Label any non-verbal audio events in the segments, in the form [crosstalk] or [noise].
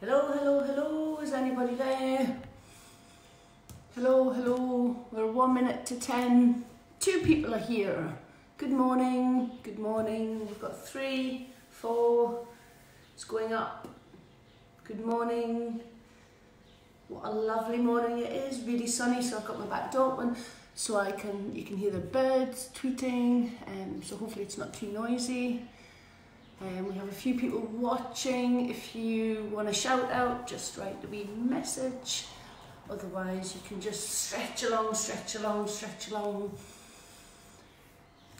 Hello, hello, hello, is anybody there? Hello, hello, we're one minute to ten. Two people are here. Good morning, good morning. We've got three, four, it's going up. Good morning. What a lovely morning it is, really sunny, so I've got my back door open so I can you can hear the birds tweeting, um, so hopefully it's not too noisy. Um, we have a few people watching. If you want to shout out, just write the wee message. Otherwise, you can just stretch along, stretch along, stretch along.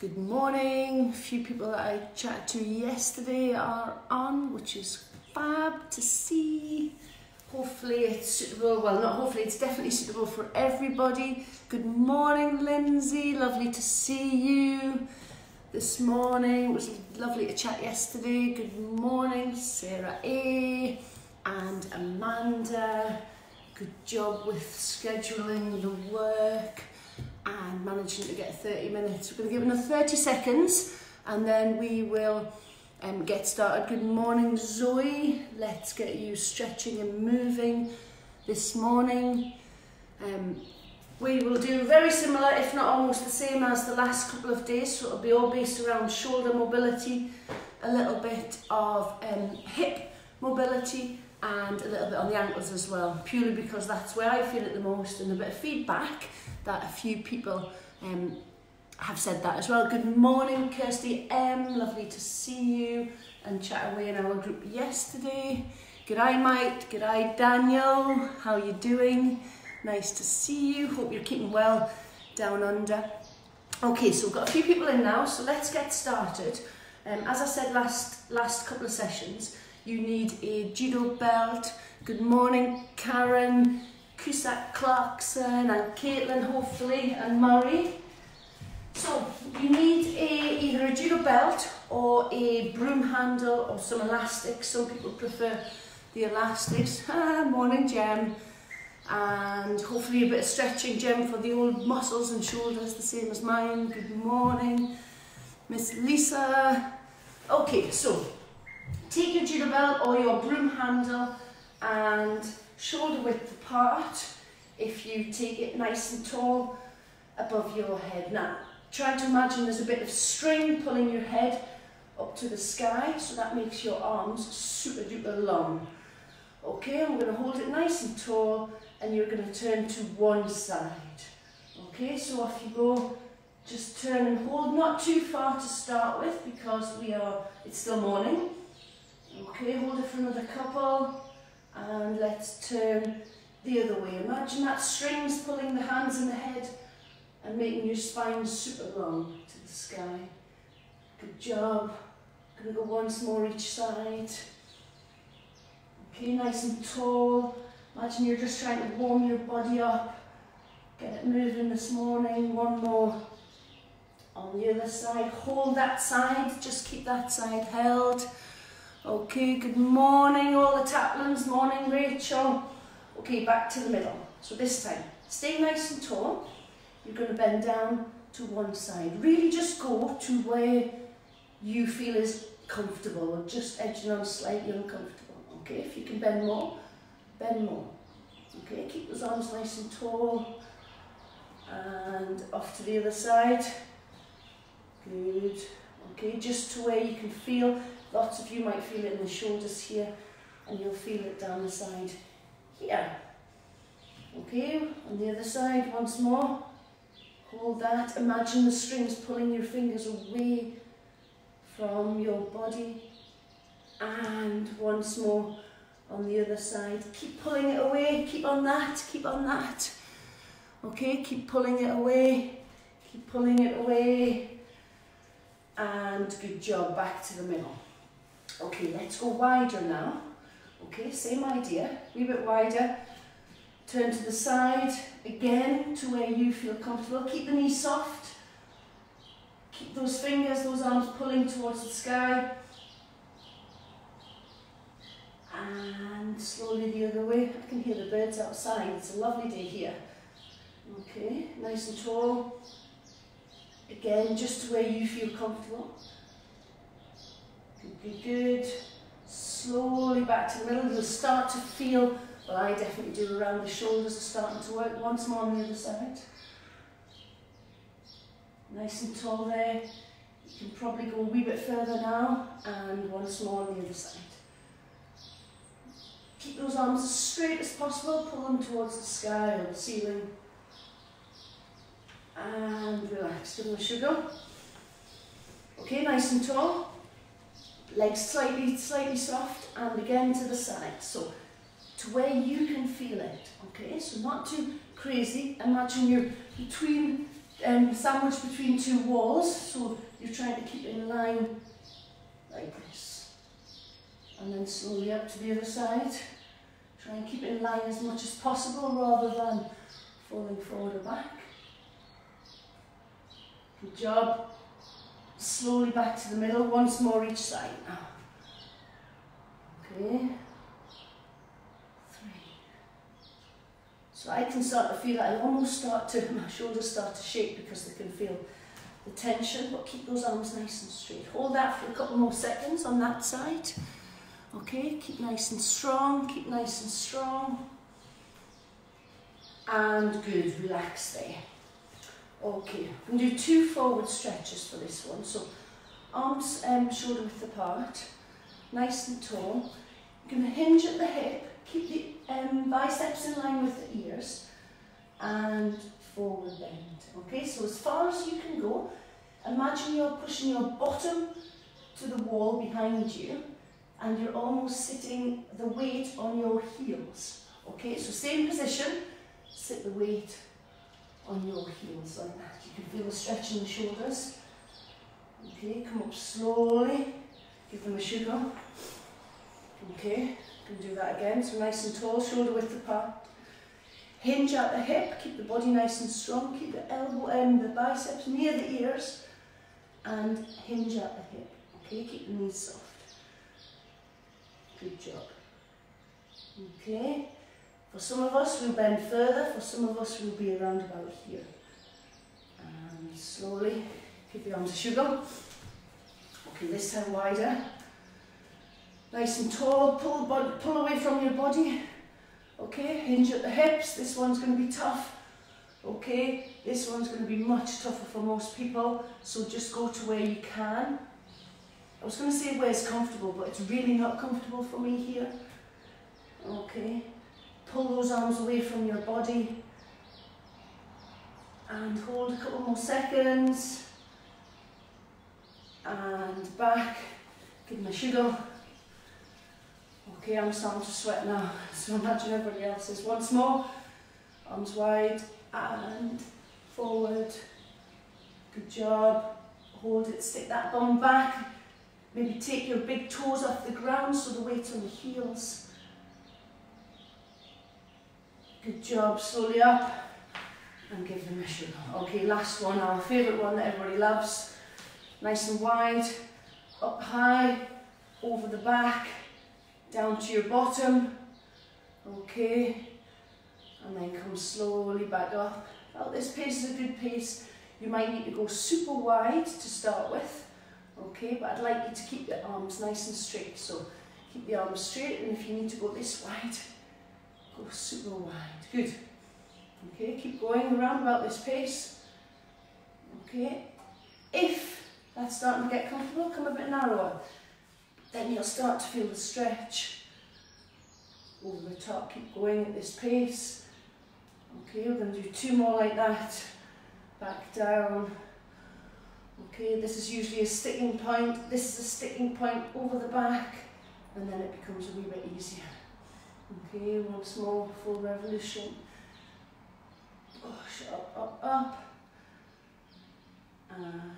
Good morning. A few people that I chatted to yesterday are on, which is fab to see. Hopefully it's suitable, well not hopefully, it's definitely suitable for everybody. Good morning Lindsay, lovely to see you this morning. It was lovely to chat yesterday. Good morning, Sarah A. and Amanda. Good job with scheduling the work and managing to get 30 minutes. We're going to give another 30 seconds and then we will um, get started. Good morning, Zoe. Let's get you stretching and moving this morning. Um, we will do very similar, if not almost the same as the last couple of days. So it'll be all based around shoulder mobility, a little bit of um, hip mobility, and a little bit on the ankles as well, purely because that's where I feel it the most, and a bit of feedback that a few people um, have said that as well. Good morning, Kirsty M. Lovely to see you and chat away in our group yesterday. Good eye, Mike. Eye, Daniel. How are you doing? Nice to see you. Hope you're keeping well down under. Okay, so we've got a few people in now, so let's get started. Um, as I said last last couple of sessions, you need a judo belt. Good morning, Karen, Cusack Clarkson, and Caitlin, hopefully, and Murray. So you need a, either a judo belt or a broom handle or some elastics. Some people prefer the elastics. [laughs] Ah, morning, Jem and hopefully a bit of stretching gem for the old muscles and shoulders, the same as mine. Good morning, Miss Lisa. Okay, so take your judo belt or your broom handle and shoulder width apart if you take it nice and tall above your head. Now, try to imagine there's a bit of string pulling your head up to the sky, so that makes your arms super duper long. Okay, I'm going to hold it nice and tall and you're going to turn to one side. Okay, so off you go. Just turn and hold, not too far to start with because we are, it's still morning. Okay, hold it for another couple and let's turn the other way. Imagine that strings pulling the hands and the head and making your spine super long to the sky. Good job. Gonna go once more each side. Okay, nice and tall. Imagine you're just trying to warm your body up, get it moving this morning. One more on the other side. Hold that side, just keep that side held. Okay, good morning all the taplins. Morning Rachel. Okay, back to the middle. So this time, stay nice and tall. You're going to bend down to one side. Really just go to where you feel is comfortable or just edging on slightly uncomfortable. Okay, if you can bend more, bend more. Okay, keep those arms nice and tall. And off to the other side. Good. Okay, just to where you can feel. Lots of you might feel it in the shoulders here, and you'll feel it down the side here. Okay, on the other side, once more. Hold that. Imagine the strings pulling your fingers away from your body. And once more on the other side. Keep pulling it away, keep on that, keep on that. Okay, keep pulling it away, keep pulling it away. And good job, back to the middle. Okay, let's go wider now. Okay, same idea, a wee bit wider. Turn to the side, again, to where you feel comfortable. Keep the knees soft. Keep those fingers, those arms pulling towards the sky. And slowly the other way. I can hear the birds outside. It's a lovely day here. Okay, nice and tall. Again, just to where you feel comfortable. Good, good, good. Slowly back to the middle. You'll start to feel, well I definitely do around the shoulders are starting to work. Once more on the other side. Nice and tall there. You can probably go a wee bit further now. And once more on the other side. Keep those arms as straight as possible. Pull them towards the sky or the ceiling. And relax. Give them a. Okay, nice and tall. Legs slightly, slightly soft. And again to the side. So, to where you can feel it. Okay, so not too crazy. Imagine you're between, um, sandwiched between two walls. So, you're trying to keep it in line like this. And then slowly up to the other side. Try and keep it in line as much as possible rather than falling forward or back. Good job. Slowly back to the middle, once more each side now. Okay. So I can start to feel, I almost start to, [laughs] my shoulders start to shake because they can feel the tension, but keep those arms nice and straight. Hold that for a couple more seconds on that side. Okay, keep nice and strong, keep nice and strong. And good, relax there. Okay, I'm going to do two forward stretches for this one. So arms um, shoulder width apart, nice and tall. You're going to hinge at the hip, keep the um, biceps in line with the ears, and forward bend. Okay, so as far as you can go, imagine you're pushing your bottom to the wall behind you, and you're almost sitting the weight on your heels. Okay, so same position, sit the weight on your heels like that. You can feel the stretch in the shoulders. Okay, come up slowly, give them a sugar. Okay, can do that again. So nice and tall, shoulder width apart. Hinge at the hip, keep the body nice and strong, keep the elbow and the biceps near the ears, and hinge at the hip. Okay, keep the knees soft. Good job. Okay. For some of us, we'll bend further. For some of us, we'll be around about here. And slowly, keep the arms a sugar. Okay, this time wider. Nice and tall. Pull, pull away from your body. Okay, hinge at the hips. This one's going to be tough. Okay, this one's going to be much tougher for most people. So just go to where you can. I was going to say where it's comfortable, but it's really not comfortable for me here. Okay. Pull those arms away from your body. And hold a couple more seconds. And back. Give them a sugar. Okay, I'm starting to sweat now. [laughs] So imagine everybody else is. Once more. Arms wide and forward. Good job. Hold it, stick that bum back. Maybe take your big toes off the ground so the weight's on the heels. Good job, slowly up and give them a sugar. Okay, last one, our favourite one that everybody loves. Nice and wide, up high, over the back, down to your bottom. Okay, and then come slowly back up. Well, this pace is a good pace. You might need to go super wide to start with. Okay, but I'd like you to keep the arms nice and straight. So keep the arms straight and if you need to go this wide, go super wide. Good. Okay, keep going around about this pace. Okay. If that's starting to get comfortable, come a bit narrower. Then you'll start to feel the stretch over the top. Keep going at this pace. Okay, we're going to do two more like that. Back down. Okay, this is usually a sticking point. This is a sticking point over the back, and then it becomes a wee bit easier. Okay, once more, full revolution. Push up, up, up, and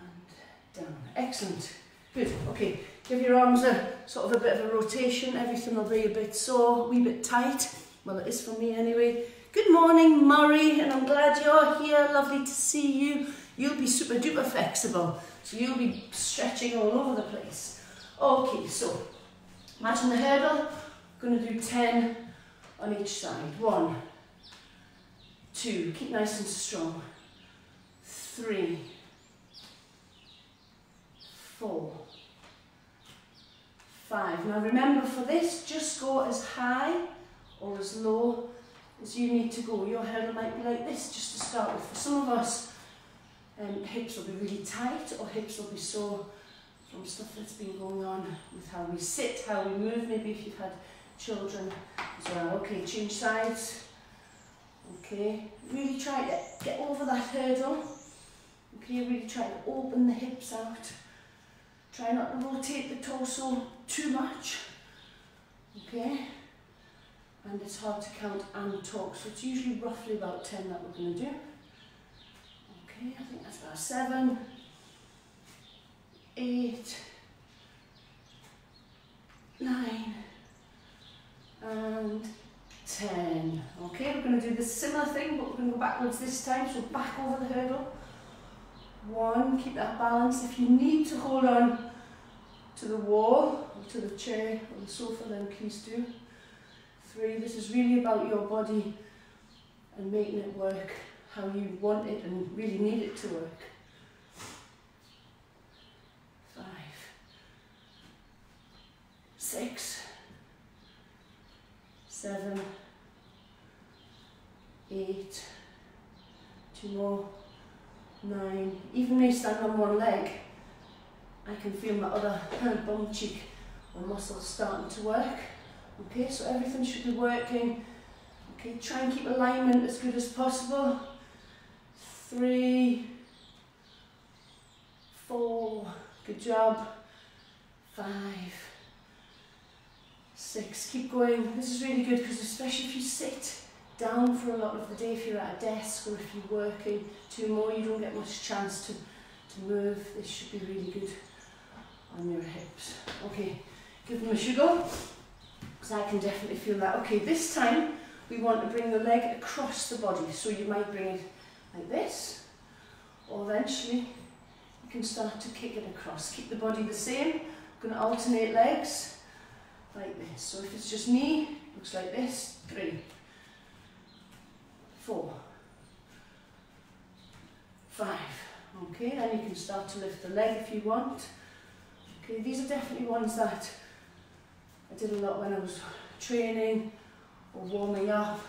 down. Excellent. Good. Okay, give your arms a sort of a bit of a rotation. Everything will be a bit sore, a wee bit tight. Well, it is for me anyway. Good morning, Murray, and I'm glad you're here. Lovely to see you you'll be super duper flexible. So you'll be stretching all over the place. Okay, so imagine the hurdle, Going to do 10 on each side. One, two, keep nice and strong. Three, four, five. Now remember for this, just go as high or as low as you need to go. Your hurdle might be like this just to start with. For some of us, um, hips will be really tight or hips will be sore from stuff that's been going on with how we sit, how we move, maybe if you've had children as well. Okay, change sides. Okay, really try to get over that hurdle. Okay, really try to open the hips out. Try not to rotate the torso too much. Okay, and it's hard to count and talk, so it's usually roughly about 10 that we're going to do. Okay, I think that's about seven, eight, nine, and 10. Okay, we're going to do the similar thing, but we're going to go backwards this time, so back over the hurdle. One, keep that balance. If you need to hold on to the wall, or to the chair, or the sofa, then please do. Three, this is really about your body and making it work how you want it and really need it to work. Five, six, seven, eight, two more, nine. Even me stand on one leg, I can feel my other bum cheek or muscle starting to work. Okay, so everything should be working. Okay, try and keep alignment as good as possible. Three, four, good job. Five, six, keep going. This is really good because especially if you sit down for a lot of the day, if you're at a desk or if you're working, two more, you don't get much chance to, to move. This should be really good on your hips. Okay, give them a sugar because I can definitely feel that. Okay, this time we want to bring the leg across the body. So you might bring it like this, or eventually you can start to kick it across. Keep the body the same. I'm going to alternate legs like this. So if it's just me, looks like this. Three, four, five. Okay, then you can start to lift the leg if you want. Okay, these are definitely ones that I did a lot when I was training or warming up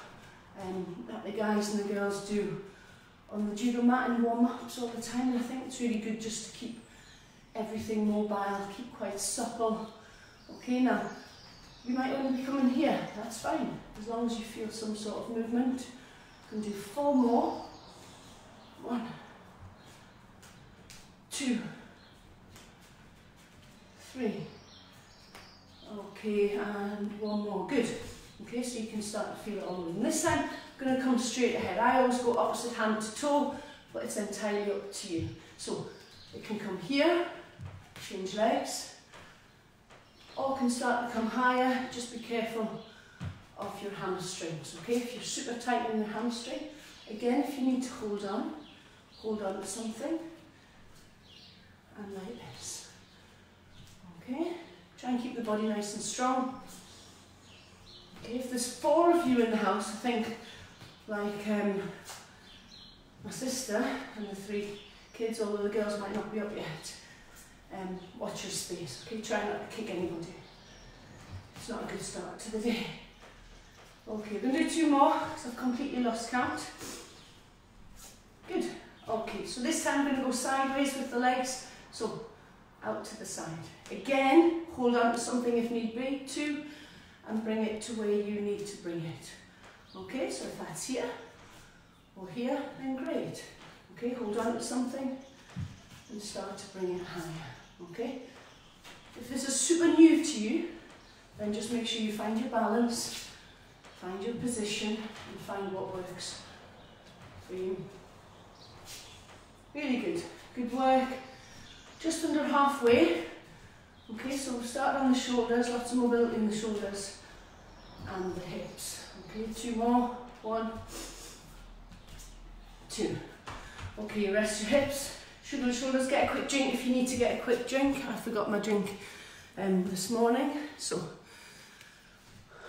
and that the guys and the girls do on the judo mat and warm ups all the time and I think it's really good just to keep everything mobile, keep quite supple. Okay now, you might only be coming here, that's fine, as long as you feel some sort of movement. You can do four more. One, two, three. Okay, and one more. Good. Okay, so you can start to feel it all And this time, I'm going to come straight ahead. I always go opposite hand to toe, but it's entirely up to you. So it can come here, change legs, or can start to come higher. Just be careful of your hamstrings, okay? If you're super tight in the hamstring, again, if you need to hold on, hold on to something, and like this. Okay, try and keep the body nice and strong. Okay, if there's four of you in the house, I think like um, my sister and the three kids, although the girls might not be up yet, um, watch your space. Okay, try not to kick anybody. It's not a good start to the day. Okay, we're going to do two more because I've completely lost count. Good. Okay, so this time I'm going to go sideways with the legs. So out to the side. Again, hold on to something if need be. Two, and bring it to where you need to bring it. Okay, so if that's here or here, then great. Okay, hold on to something and start to bring it higher. Okay? If this is super new to you, then just make sure you find your balance, find your position, and find what works for you. Really good. Good work just under halfway. Okay, so we'll start on the shoulders, lots of mobility in the shoulders and the hips. Okay, two more. One, two. Okay, rest your hips, shoulder the shoulders. Get a quick drink if you need to get a quick drink. I forgot my drink um, this morning, so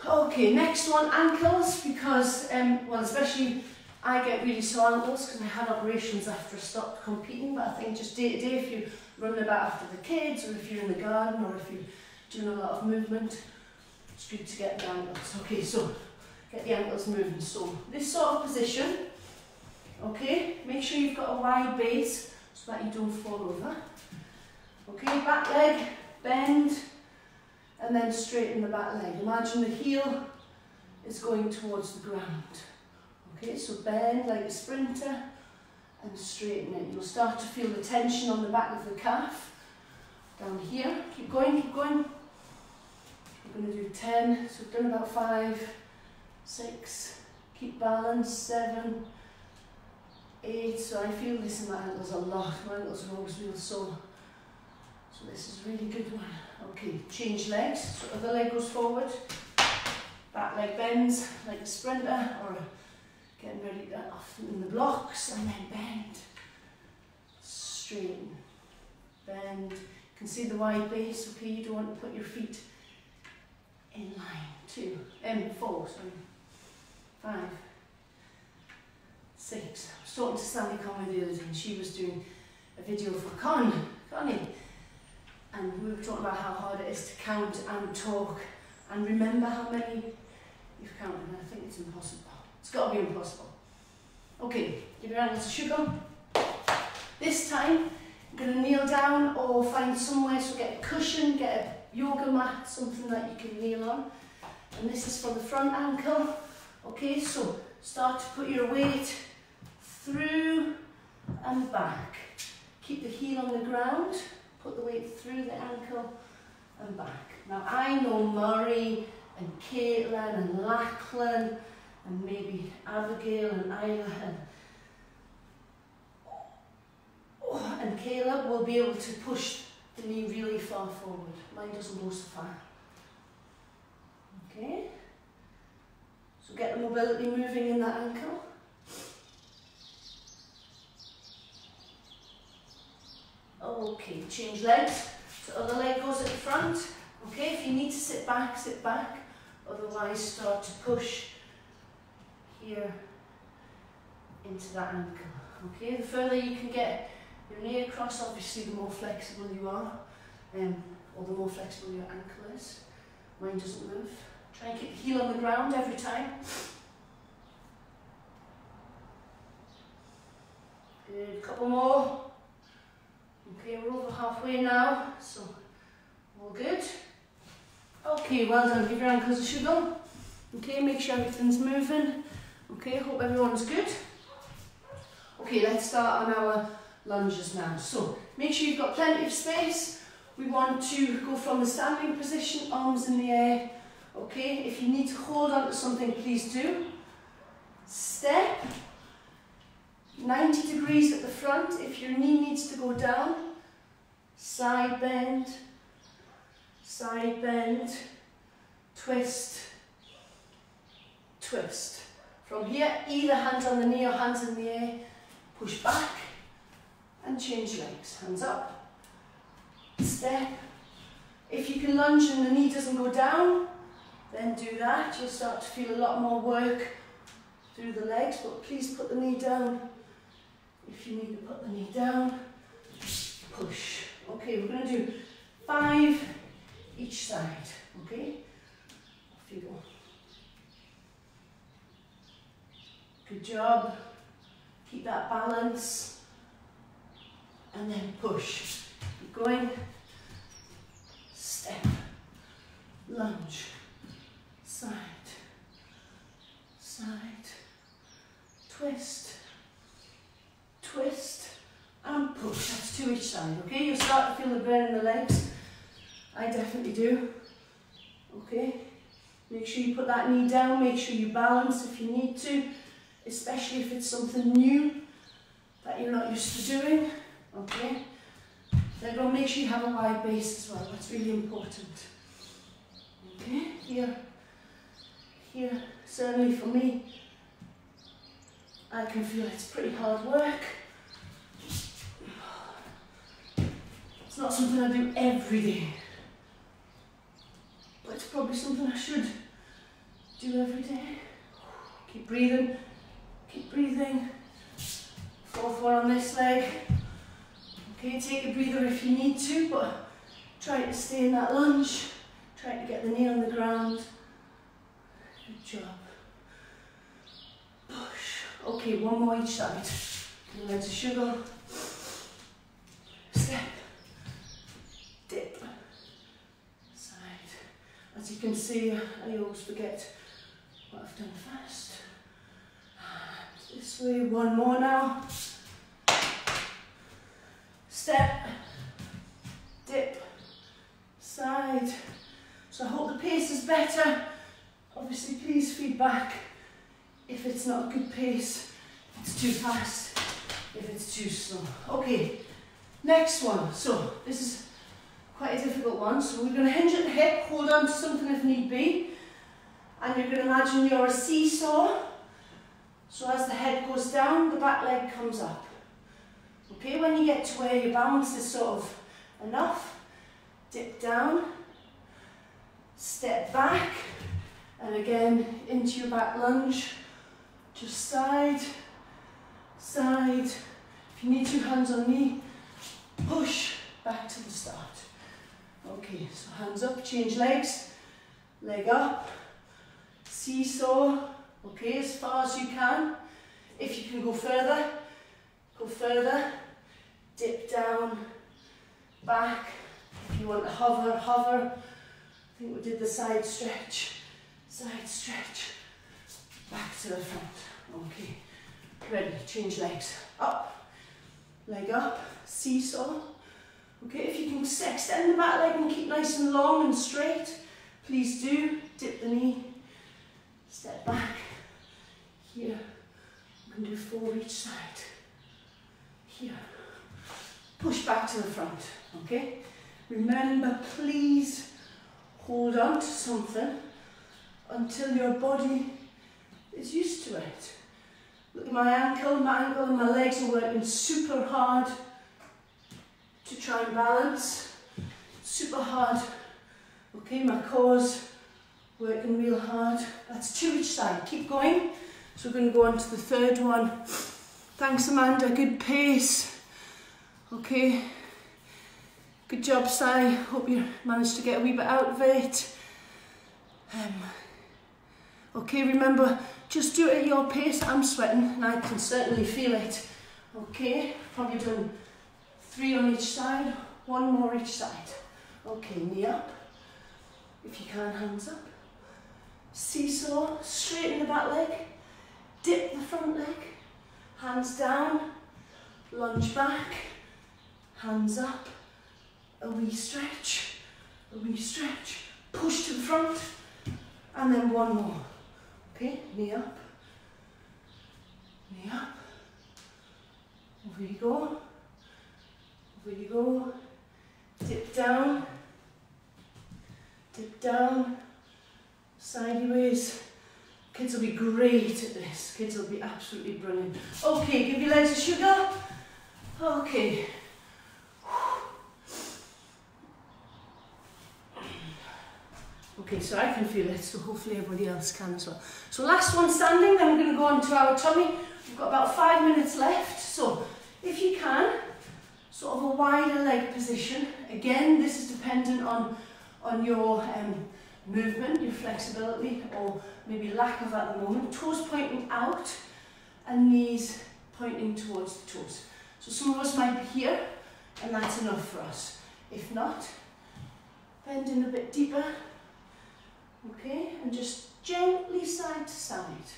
Okay, next one, ankles, because, um, well, especially I get really sore ankles because I had operations after I stopped competing, but I think just day to day, if you're running about after the kids, or if you're in the garden, or if you're doing a lot of movement, it's good to get the ankles. Okay, so get the ankles moving. So this sort of position, okay, make sure you've got a wide base so that you don't fall over. Okay, back leg, bend, and then straighten the back leg. Imagine the heel is going towards the ground. Okay, so bend like a sprinter and straighten it. You'll start to feel the tension on the back of the calf. Down here, keep going, keep going. We're going to do 10, so we've done about 5, 6, keep balance, 7, 8. So I feel this in my ankles a lot. My ankles are always real sore. So this is a really good one. Okay, change legs. So other leg goes forward. Back leg bends like a sprinter or getting ready to off in the blocks and then bend. Straighten. Bend. You can see the wide base, okay? You don't want to put your feet in line. Two. Um, four, sorry. Five. Six. I was talking to Stanley Conway the other day and she was doing a video for Con, Connie and we were talking about how hard it is to count and talk and remember how many you've counted, and I think it's impossible. It's got to be impossible. Okay, give your hands a sugar. This time, I'm going to kneel down or find somewhere, so get a cushion, get a yoga mat, something that you can kneel on. And this is for the front ankle. Okay, so start to put your weight through and back. Keep the heel on the ground. Put the weight through the ankle and back. Now I know Murray and Caitlin and Lachlan and maybe Abigail and Isla and, oh, and Caleb will be able to push the knee really far forward. Mine doesn't go so far. Okay? So get the mobility moving in that ankle. Okay, change legs. So other leg goes at the front. Okay, if you need to sit back, sit back. Otherwise, start to push here into that ankle. Okay, the further you can get your knee across, obviously the more flexible you are, um, or the more flexible your ankle is. Mine doesn't move. Try and keep the heel on the ground every time. Good, couple more. Okay, we're over halfway now, so all good. Okay, well done. Give your ankles a sugar. Okay, make sure everything's moving. Okay, hope everyone's good. Okay, let's start on our lunges now. So, make sure you've got plenty of space. We want to go from the standing position, arms in the air. Okay, if you need to hold on to something, please do. Step, 90 degrees at the front. If your knee needs to go down, side bend, side bend, twist, twist. From here, either hands on the knee or hands in the air, push back and change legs. Hands up, step. If you can lunge and the knee doesn't go down, then do that. You'll start to feel a lot more work through the legs, but please put the knee down. If you need to put the knee down, push. Okay, we're going to do five each side. Okay? Off you go. Good job. Keep that balance. And then push. Keep going. Step. Lunge. Side. Side. Twist. Twist and push. That's two each side, okay? You'll start to feel the burn in the legs. I definitely do. Okay? Make sure you put that knee down, make sure you balance if you need to, especially if it's something new that you're not used to doing. Okay? Then go make sure you have a wide base as well. That's really important. Okay? Here. Here. Certainly for me, I can feel it's pretty hard work. It's not something I do every day. But it's probably something I should do every day. Keep breathing, keep breathing. Fourth one on this leg. Okay, take a breather if you need to, but try to stay in that lunge. Try to get the knee on the ground. Good job. Push. Okay, one more each side. Legs of sugar. Step. Dip. Side. As you can see, I always forget what I've done first. This one more now. Step. Dip. Side. So I hope the pace is better. Obviously, please feedback if it's not a good pace, it's too fast, if it's too slow. Okay, next one. So this is quite a difficult one. So we're going to hinge at the hip, hold on to something if need be. And you're going to imagine you're a seesaw. So as the head goes down, the back leg comes up. Okay, when you get to where your balance is sort of enough, dip down, step back, and again into your back lunge, just side, side. If you need two hands on knee, push back to the start. Okay, so hands up, change legs, leg up, seesaw, okay, as far as you can. If you can go further, go further, dip down, back. If you want to hover, hover. I think we did the side stretch, side stretch, back to the front. Okay, ready, change legs. Up, leg up, seesaw. Okay, if you can extend the back leg and keep nice and long and straight, please do. Dip the knee, step back. Here, you can do four each side. Here, push back to the front, okay? Remember, please hold on to something until your body is used to it. Look at my ankle, my ankle and my legs are working super hard to try and balance. Super hard. Okay, my core's working real hard. That's two each side. Keep going. So we're going to go on to the third one. Thanks, Amanda. Good pace. Okay. Good job, Si. Hope you managed to get a wee bit out of it. Um, okay, remember, just do it at your pace. I'm sweating and I can certainly feel it. Okay, probably done three on each side, one more each side. Okay, knee up. If you can, hands up. Seesaw, straighten the back leg, dip the front leg, hands down, lunge back, hands up, a wee stretch, a wee stretch, push to the front, and then one more. Okay, knee up, knee up, over you go, over you go, dip down, dip down, sideways. Kids will be great at this. Kids will be absolutely brilliant. Okay, give your legs a sugar. Okay. Okay, so I can feel it, so hopefully everybody else can as well. So last one standing, then we're going to go on to our tummy. We've got about five minutes left, so if you can, sort of a wider leg position. Again, this is dependent on, on your um, movement, your flexibility, or maybe lack of at the moment. Toes pointing out, and knees pointing towards the toes. So some of us might be here, and that's enough for us. If not, bend in a bit deeper, okay, and just gently side to side,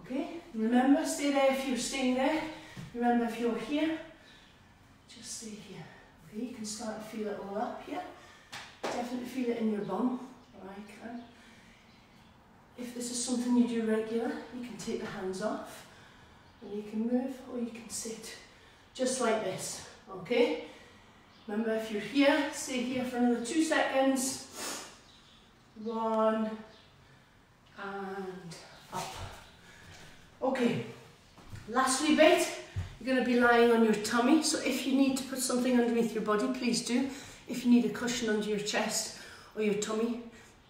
okay? Remember, stay there if you're staying there. Remember, if you're here, just stay here, okay? You can start to feel it all up here. Definitely feel it in your bum, I. If this is something you do regular, you can take the hands off, and you can move, or you can sit, just like this, okay? Remember, if you're here, stay here for another two seconds one, and up. Okay, last wee bit, you're going to be lying on your tummy, so if you need to put something underneath your body, please do. If you need a cushion under your chest or your tummy,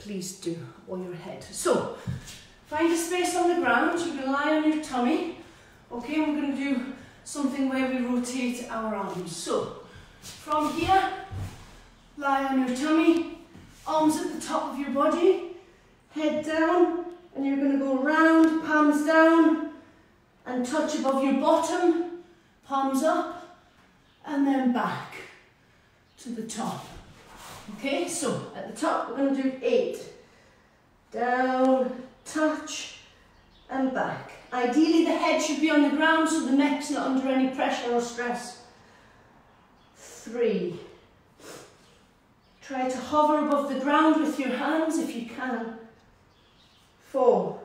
please do, or your head. So, find a space on the ground, you can lie on your tummy. Okay, we're going to do something where we rotate our arms. So, from here, lie on your tummy, arms at the top of your body, head down, and you're going to go round, palms down, and touch above your bottom, palms up, and then back to the top. Okay, so at the top we're going to do eight. Down, touch, and back. Ideally the head should be on the ground so the neck's not under any pressure or stress. Three. Try to hover above the ground with your hands if you can. Four.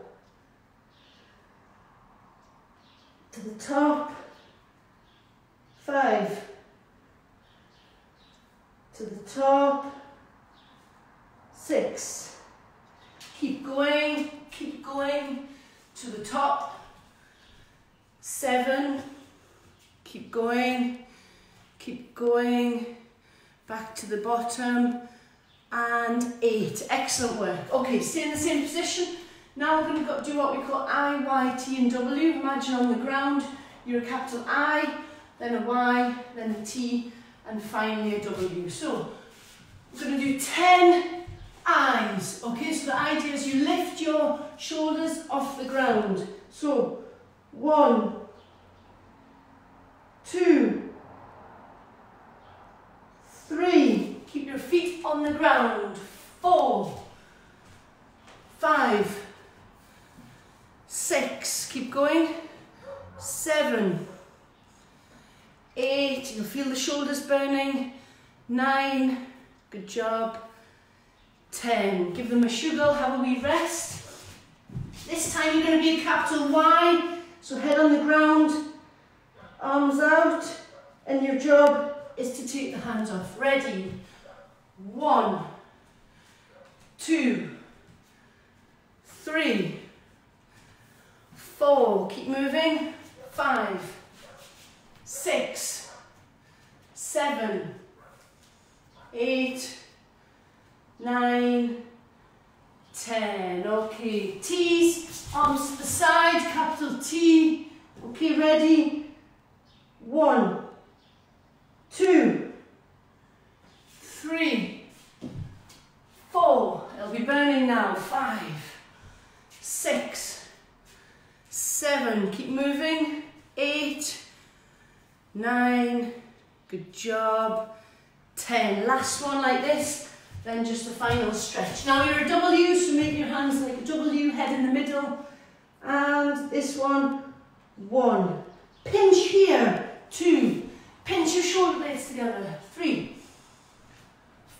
To the top. Five. To the top. Six. Keep going, keep going to the top. Seven. Keep going, keep going. Back to the bottom. And eight. Excellent work. Okay, stay in the same position. Now we're going to do what we call I, Y, T and W. Imagine on the ground you're a capital I, then a Y, then a T, and finally a W. So we're going to do 10 I's. Okay, so the idea is you lift your shoulders off the ground. So one, two, three. Keep your feet on the ground. Four, five, six. Keep going. Seven, eight. You'll feel the shoulders burning. Nine. Good job. 10. Give them a sugar, have a wee rest. This time you're going to be a capital Y, so head on the ground, arms out, and your job is to take the hands off. Ready? One, two, three, four, keep moving, five, six, seven, eight, nine, ten. Okay, T's, arms to the side, capital T. Okay, ready? One, two, three, four. It'll be burning now. Five, six, seven. Keep moving. Eight, nine. Good job. Ten. Last one like this then just the final stretch. Now you're a W, so make your hands like a W, head in the middle. And this one, one. Pinch here, two. Pinch your shoulder blades together, three.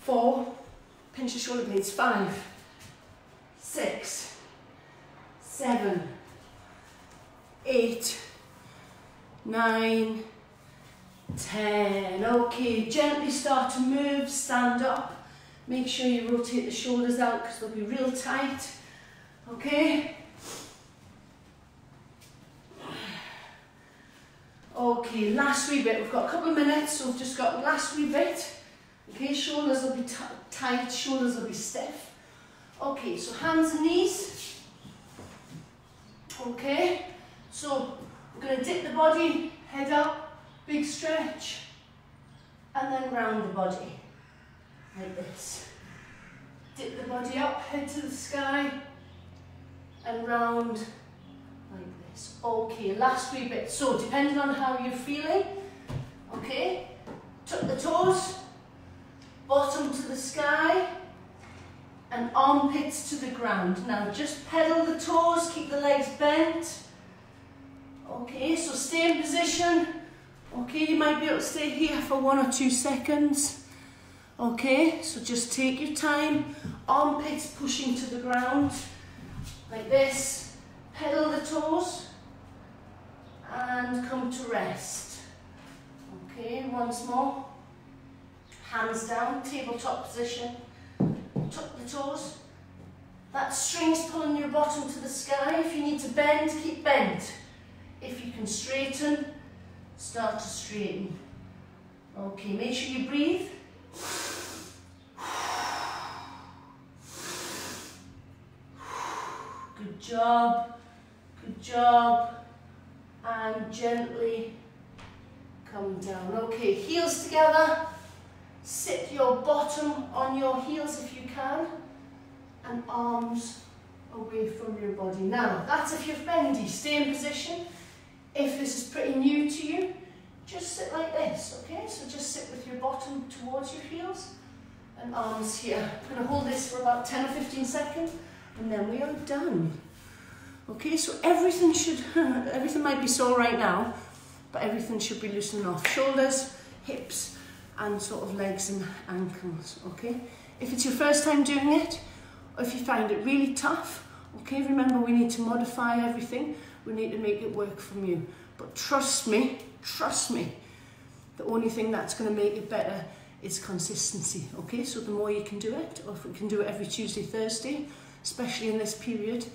Four. Pinch your shoulder blades, five. Six. Seven. Eight. Nine. Ten. Okay, gently start to move, stand up. Make sure you rotate the shoulders out because they'll be real tight. Okay? Okay, last wee bit. We've got a couple of minutes, so we've just got last wee bit. Okay, shoulders will be tight, shoulders will be stiff. Okay, so hands and knees. Okay, so we're going to dip the body, head up, big stretch, and then round the body like this. Dip the body up, head to the sky, and round like this. Okay, last wee bit. So, depending on how you're feeling, okay, tuck the toes, bottom to the sky, and armpits to the ground. Now, just pedal the toes, keep the legs bent. Okay, so stay in position. Okay, you might be able to stay here for one or two seconds. Okay, so just take your time, armpits pushing to the ground, like this. Pedal the toes, and come to rest. Okay, once more. Hands down, tabletop position. Tuck the toes. That string's pulling your bottom to the sky. If you need to bend, keep bent. If you can straighten, start to straighten. Okay, make sure you breathe. Job. Good job. And gently come down. Okay, heels together. Sit your bottom on your heels if you can. And arms away from your body. Now, that's if you're bendy. Stay in position. If this is pretty new to you, just sit like this, okay? So just sit with your bottom towards your heels and arms here. I'm to hold this for about 10 or 15 seconds and then we are done. Okay, so everything should, [laughs] everything might be sore right now, but everything should be loosening off. Shoulders, hips, and sort of legs and ankles, okay? If it's your first time doing it, or if you find it really tough, okay, remember we need to modify everything. We need to make it work from you. But trust me, trust me, the only thing that's going to make it better is consistency, okay? So the more you can do it, or if we can do it every Tuesday, Thursday, especially in this period,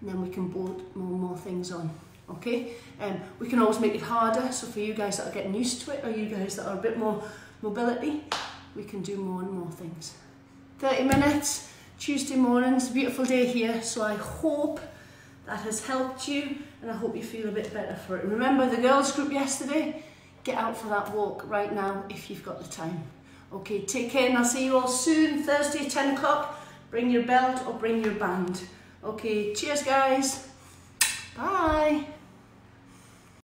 and then we can bolt more and more things on, okay? Um, we can always make it harder, so for you guys that are getting used to it, or you guys that are a bit more mobility, we can do more and more things. 30 minutes, Tuesday mornings, beautiful day here, so I hope that has helped you, and I hope you feel a bit better for it. Remember the girls group yesterday? Get out for that walk right now if you've got the time. Okay, take care and I'll see you all soon, Thursday, 10 o'clock. Bring your belt or bring your band. Okay, cheers guys. Bye.